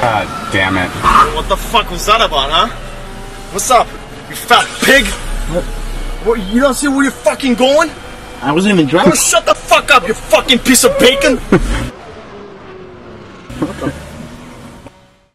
God damn it. What the fuck was that about, huh? What's up, you fat pig? What? what you don't see where you're fucking going? I wasn't even driving. Shut the fuck up, you fucking piece of bacon!